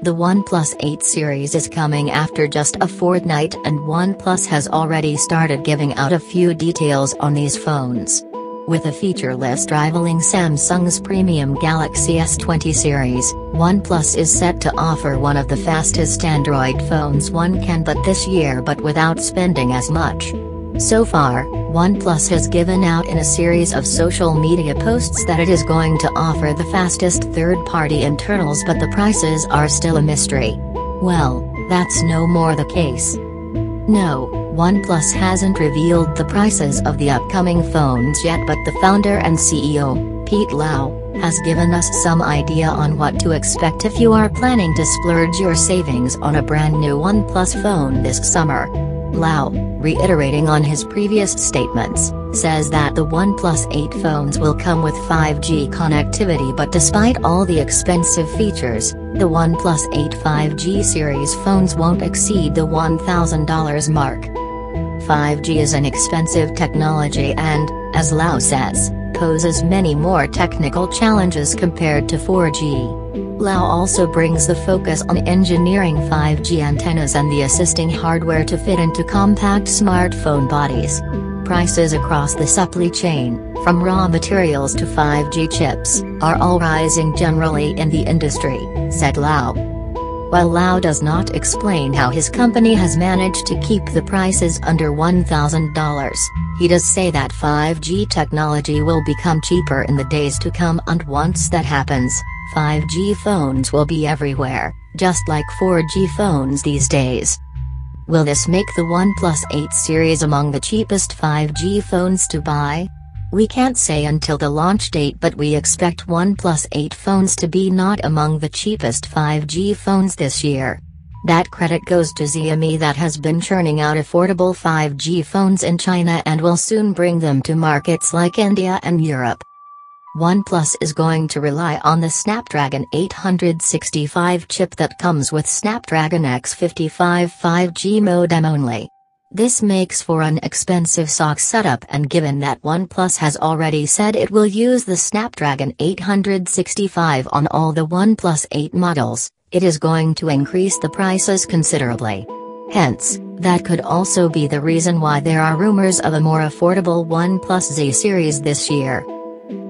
The OnePlus 8 series is coming after just a fortnight and OnePlus has already started giving out a few details on these phones. With a feature list rivaling Samsung's premium Galaxy S20 series, OnePlus is set to offer one of the fastest Android phones one can but this year but without spending as much. So far, OnePlus has given out in a series of social media posts that it is going to offer the fastest third-party internals but the prices are still a mystery. Well, that's no more the case. No, OnePlus hasn't revealed the prices of the upcoming phones yet but the founder and CEO, Pete Lau, has given us some idea on what to expect if you are planning to splurge your savings on a brand new OnePlus phone this summer. Lau, reiterating on his previous statements, says that the OnePlus 8 phones will come with 5G connectivity but despite all the expensive features, the OnePlus 8 5G series phones won't exceed the $1,000 mark. 5G is an expensive technology and, as Lau says, poses many more technical challenges compared to 4G. Lau also brings the focus on engineering 5G antennas and the assisting hardware to fit into compact smartphone bodies. Prices across the supply chain, from raw materials to 5G chips, are all rising generally in the industry, said Lau. While Lau does not explain how his company has managed to keep the prices under $1,000, he does say that 5G technology will become cheaper in the days to come and once that happens, 5G phones will be everywhere, just like 4G phones these days. Will this make the OnePlus 8 series among the cheapest 5G phones to buy? We can't say until the launch date but we expect OnePlus 8 phones to be not among the cheapest 5G phones this year. That credit goes to Xiaomi that has been churning out affordable 5G phones in China and will soon bring them to markets like India and Europe. OnePlus is going to rely on the Snapdragon 865 chip that comes with Snapdragon X55 5G modem only. This makes for an expensive SoC setup and given that OnePlus has already said it will use the Snapdragon 865 on all the OnePlus 8 models, it is going to increase the prices considerably. Hence, that could also be the reason why there are rumors of a more affordable OnePlus Z series this year.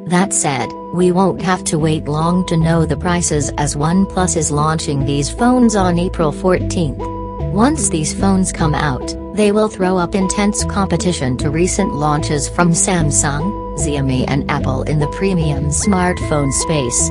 That said, we won't have to wait long to know the prices as OnePlus is launching these phones on April 14th. Once these phones come out, they will throw up intense competition to recent launches from Samsung, Xiaomi and Apple in the premium smartphone space.